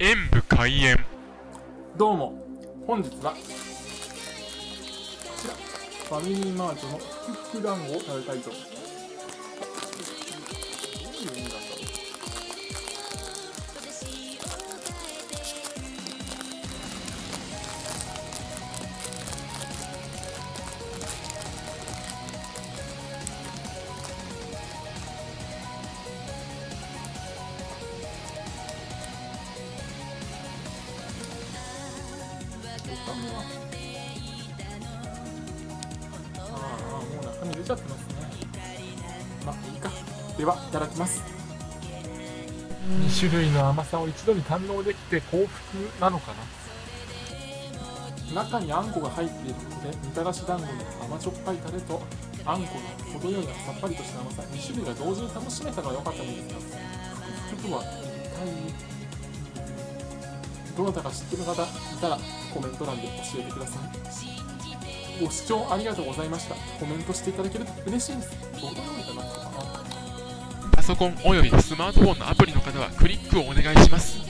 演武開演。どうも。本日はこちら。ファミリーマートのクック団子を食べたいと。思いますああもう中身出ちゃってますね。まあいいか。ではいただきます。2種類の甘さを一度に堪能できて幸福なのかな？中にあんこが入っていることでみたらし団子の甘じょっぱいタレとあんこの程よいさっぱりとした甘さ2種類が同時に楽しめたのは良かったのですがふくふくとは一体どなたか知ってる方いたらコメント欄で教えてください。ご視聴ありがとうございました。コメントしていただけると嬉しいです。どのようになったかな？パソコンおよびスマートフォンのアプリの方はクリックをお願いします。